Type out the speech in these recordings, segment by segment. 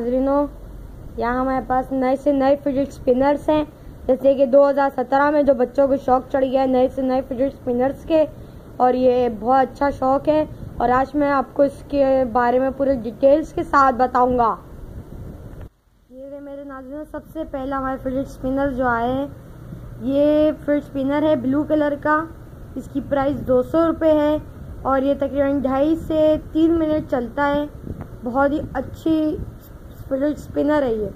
नाजरीनों, यहाँ हमारे पास नए से नए फिजिट स्पिनर्स हैं। जैसे कि 2017 में जो बच्चों को शौक चढ़ गया है नए से नए फिजिट स्पिनर्स के, और ये बहुत अच्छा शौक है। और आज मैं आपको इसके बारे में पूरे डिटेल्स के साथ बताऊँगा। ये मेरे नाजरीनों, सबसे पहला हमारे फिजिट स्पिनर जो आए हैं। ये फिजिट स्पिनर है ब्लू कलर का। इसकी प्राइस दो सौ रुपये है। और ये तकरीबन ढाई से तीन मिनट चलता है। बहुत ही अच्छी स्पिरिट स्पिनर है ये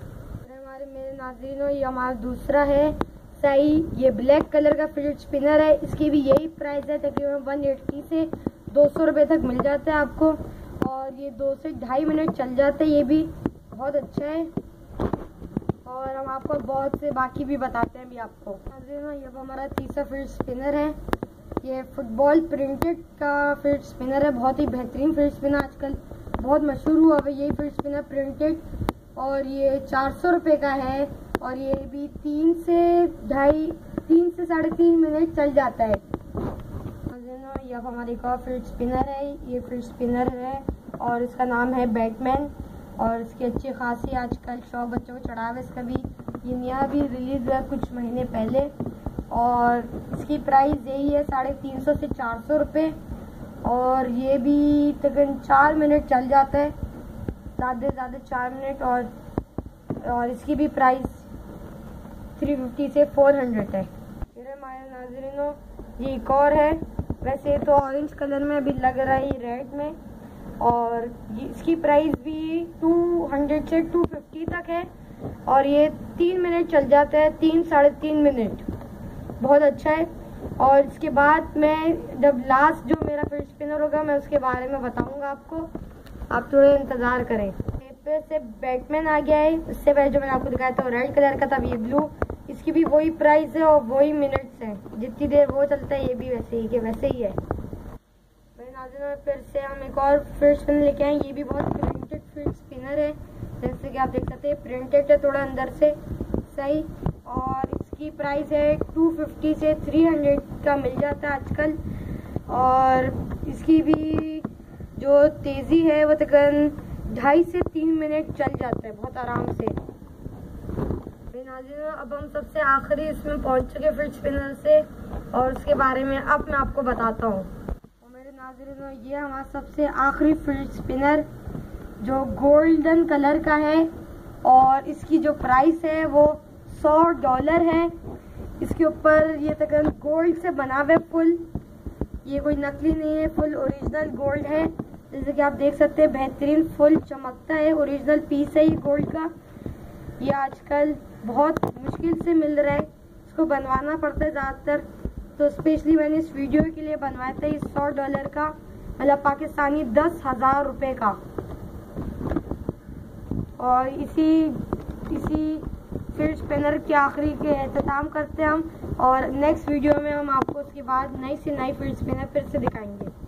हमारे मेरे नाजरीनों, ये हमारा दूसरा है, सही, ये ब्लैक कलर का फ्रिज स्पिनर है, इसकी भी यही प्राइस है, तकरीबन वन एट्टी से दो सौ रुपये तक मिल जाता है आपको, और ये दो से ढाई मिनट चल जाते हैं, ये भी बहुत अच्छा है। और हम आपको बहुत से बाकी भी बताते हैं भी आपको। नाजरीनों, ये हमारा तीसरा फ्रिज स्पिनर है, ये फुटबॉल प्रिंटेड का फ्रिज स्पिनर है, बहुत ही बेहतरीन फ्रिज स्पिनर आजकल। बहुत मशहूर हुआ है यही फ्रिज स्पिनर प्रिंटेड और ये चार सौ रुपये का है और ये भी तीन से ढाई, तीन से साढ़े तीन मिनट चल जाता है। ये हमारे और फ्रिज स्पिनर है, ये फ्रिज स्पिनर है और इसका नाम है बैटमैन और इसकी अच्छी खासी आजकल शौक बच्चों को चढ़ा हुआ इसका भी। ये नया भी रिलीज़ हुआ कुछ महीने पहले और इसकी प्राइस यही है साढ़े तीन सौ से चार सौ रुपये और ये भी तकरीबन चार मिनट चल जाता है। ज़्यादा से ज़्यादा चार मिनट और और इसकी भी प्राइस थ्री फिफ्टी से फोर हंड्रेड है। फिर हमारे नाजरीनों, ये एक और है। वैसे तो ऑरेंज कलर में अभी लग रहा है ये रेड में। और इसकी प्राइस भी टू हंड्रेड से टू फिफ्टी तक है। और ये तीन मिनट चल जाता है, तीन, साढ़े तीन मिनट। बहुत अच्छा है। और इसके बाद मैं जब लास्ट जो मेरा फिर स्पिनर होगा, मैं उसके बारे में बताऊँगा आपको। आप थोड़ा इंतज़ार करें। पेपर से बैटमैन आ गया है। उससे पहले जो मैंने आपको दिखाया था रेड कलर का था ये ब्लू इसकी भी वही प्राइस है और वही मिनट्स है। जितनी देर वो चलता है, ये भी वैसे ही के वैसे ही है। मेरे फिर से हम एक और फिर स्पिनर लेके आए। ये भी बहुत प्रिंटेड फिर स्पिनर है। जैसे कि आप देख सकते हैं प्रिंटेड है थोड़ा अंदर से, सही। और इसकी प्राइस है 250 से 300 का मिल जाता है आजकल। और इसकी भी जो तेज़ी है, वो तकरीबन ढाई से तीन मिनट चल जाता है, बहुत आराम से। नाजिर, अब हम सबसे आखिरी इसमें पहुँच चुके फ्रिज स्पिनर से, और उसके बारे में अब मैं आपको बताता हूँ। और मेरे नाजिर, ये हमारा सबसे आखिरी फ्रिज स्पिनर जो गोल्डन कलर का है, और इसकी जो प्राइस है, वो सौ डॉलर है। इसके ऊपर ये तकरीबन गोल्ड से बना हुआ फुल। ये कोई नकली नहीं है, फुल ओरिजिनल गोल्ड है। जैसे कि आप देख सकते हैं, बेहतरीन फुल चमकता है ओरिजिनल पीस है ये गोल्ड का। ये आजकल बहुत मुश्किल से मिल रहा है। इसको बनवाना पड़ता है ज़्यादातर। तो स्पेशली मैंने इस वीडियो के लिए बनवाया था इस सौ डॉलर का मतलब पाकिस्तानी दस हज़ार रुपये का। और इसी इसी फिर स्पिनर के आखिरी के अहतमाम करते हैं हम और नेक्स्ट वीडियो में हम आपको उसके बाद नई से नई फिर स्पिनर फिर से दिखाएँगे।